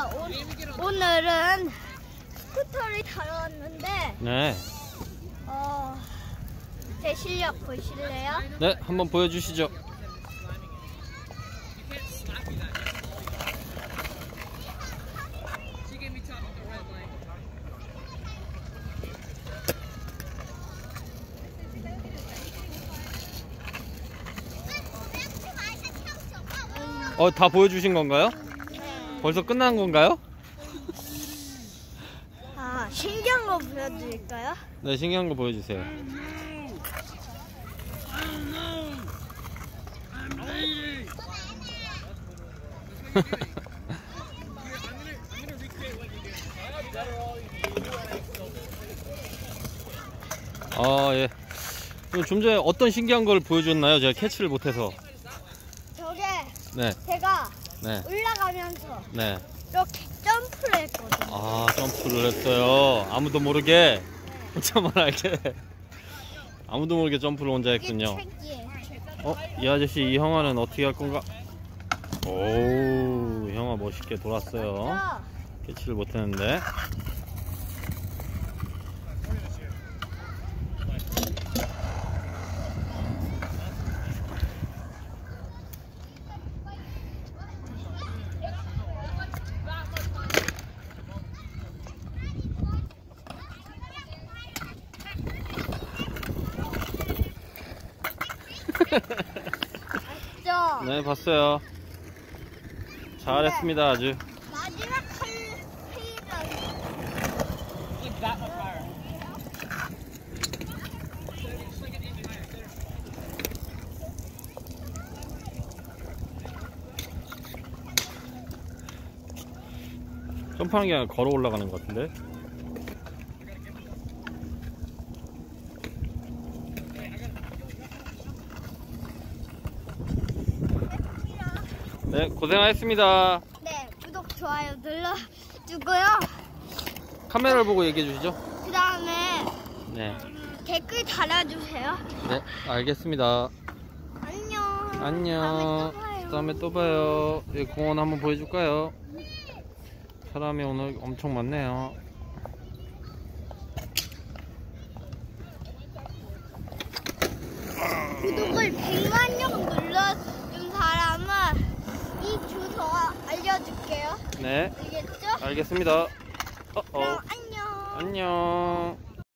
자, 오, 오늘은 스쿠터를 타러 왔는데, 네. 어, 제 실력 보실래요? 네, 한번 보여주시죠. 어, 다 보여주신 건가요? 벌써 끝난 건가요? 아, 신기한 거 보여드릴까요? 네, 신기한 거 보여주세요. 아, 예. 좀 전에 어떤 신기한 걸 보여줬나요? 제가 캐치를 못해서. 저게 네, 제가 네, 올라가면서 네. 이렇게 점프를 했거든요. 아, 점프를 했어요. 아무도 모르게. 혼자만 알게. 아무도 모르게 점프를 혼자 이게 했군요. 책이에요. 어, 이 아저씨 이 형아는 어떻게 할 건가? 오, 형아 멋있게 돌았어요. 자, 캐치를 못했는데. 저 네, 봤어요. 잘했습니다, 아주. 마지막 칼 점프하는 게 아니라 걸어 올라가는 것 같은데. 네, 고생하셨습니다. 네, 구독 좋아요 눌러주고요. 카메라를 보고 얘기해 주시죠. 그 다음에 네, 댓글 달아주세요. 네, 알겠습니다. 안녕. 안녕. 다음에 또 봐요. 봐요. 예, 공원 한번 보여줄까요? 사람이 오늘 엄청 많네요. 구독을 100만 명 눌러준 사람은 이 주소 알려줄게요. 네, 알겠죠? 알겠습니다. 어, 어. 안녕. 안녕.